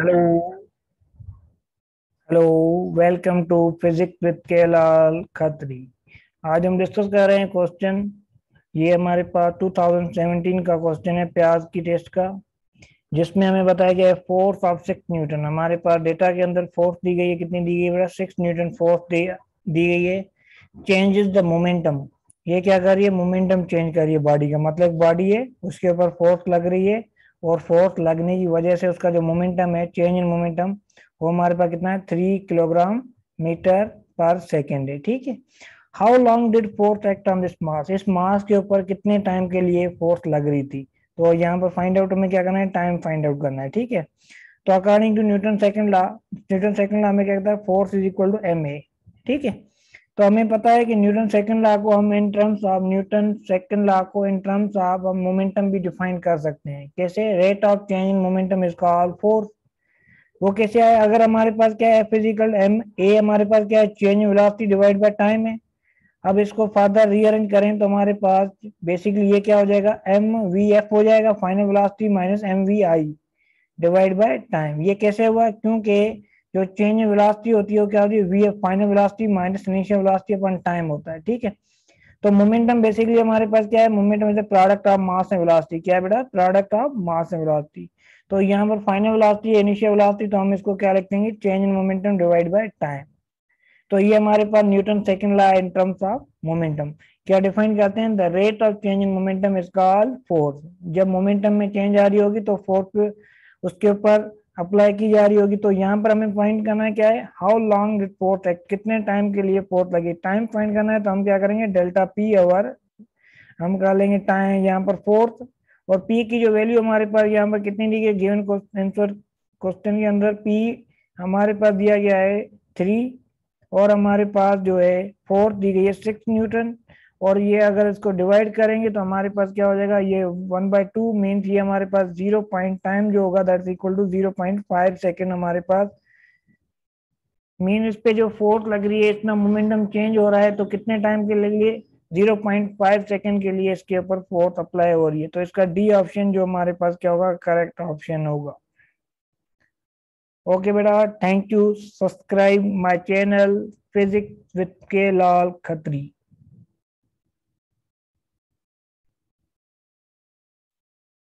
Hello hello welcome to physics with केलाल Khatri आज हम discuss कर रहे हैं क्वेश्चन ये हमारे पास 2017 का क्वेश्चन है प्याज की टेस्ट का जिसमें हमें बताया गया है फोर्स ऑफ़ सिक्स न्यूटन हमारे पास डेटा के अंदर फोर्स दी गई है कितनी दी गई है सिक्स न्यूटन फोर्स दी, गई है. चेंजेस द मोमेंटम ये क्या कर रही है? मोमेंटम चेंज कर रही है बॉडी का. मतलब बॉडी है उसके ऊपर फोर्स लग रही है और फोर्स लगने की वजह से उसका जो मोमेंटम है चेंज इन मोमेंटम वो हमारे पास कितना है? Three kilogram metre per second है, ठीक है? How long did force act on this mass इस मास के ऊपर कितने टाइम के लिए फोर्स लग रही थी? तो यहाँ पर फाइंड आउट हमें क्या करना है? टाइम फाइंड आउट करना है, ठीक है? तो according to Newton second law Newton second law में क्या कहता है? Force is equal to M A ठीक है? तो हमें पता है कि न्यूटन सेकंड लॉ को हम in terms of Newton second law को इन टर्म्स ऑफ़ हम मोमेंटम भी डिफाइन कर सकते हैं। कैसे? Rate of change in momentum is called force वो कैसे आए अगर हमारे पास क्या है? फ़िज़िकल एम ए हमारे पास क्या है? Change velocity divide by time है। अब इसको फर्दर रीअरेंज करें तो हमारे पास बेसिकली ये क्या हो जाएगा? एम वी एफ़ हो जाएगा। Final velocity minus M V I divide by time ये कैसे हुआ? क्योंकि जो चेंज वेलोसिटी होती है, वो क्या होती है? V F final velocity minus initial velocity upon time होता है, ठीक है? तो मोमेंटम बेसिकली हमारे पास क्या है? Momentum is product of mass and velocity क्या है बेटा? Product of mass and velocity तो यहाँ पर फाइनल वेलोसिटी इनिशियल वेलोसिटी तो हम इसको क्या लिखेंगे change in momentum divide by time तो ये हमारे पास Newton second law in terms of momentum क्या डिफाइन करते हैं? The rate of change in momentum is called force जब मोमेंटम में चेंज आ रही होगी तो फोर्स उसके ऊपर अप्लाई की जा रही होगी। तो यहाँ पर हमें फाइंड करना है क्या है? हाउ लॉन्ग डिड फोर्थ है? कितने टाइम के लिए फोर्थ लगी? टाइम फाइंड करना है तो हम क्या करेंगे? डेल्टा पी ओवर हम कर लेंगे टाइम यहाँ पर फोर्थ और पी की जो वैल्यू हमारे पास यहाँ पर कितनी दी गई? गिवन आंसर क्वेश्चन के अंदर पी हमारे पास दिया गया है थ्री और हमारे पास जो है फोर्थ दी गई है सिक्स न्यूटन और ये अगर इसको डिवाइड करेंगे तो हमारे पास क्या हो जाएगा? ये वन बाई टू मीन ये हमारे पास ज़ीरो पॉइंट टाइम जो होगा that equal to zero point five second हमारे पास। मीन इस पे जो फोर्स लग रही है, इतना मोमेंटम चेंज हो रहा है तो कितने टाइम के लिए? ज़ीरो पॉइंट फाइव सेकेंड के लिए इसके ऊपर फोर्स अप्लाई हो रही है। तो इसका डी ऑप्शन जो हमारे पास क्या होगा? करेक्ट ऑप्शन होगा। ओके बेटा thank you subscribe my channel physics with K Lal Khatri